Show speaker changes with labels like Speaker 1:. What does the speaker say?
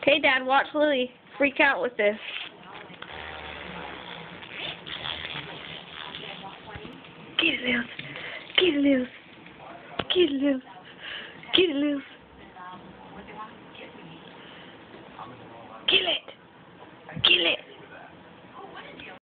Speaker 1: Okay, Dad, watch Lily freak out with this. Get it loose. Get it loose. Get it loose. Get it loose. Kill it.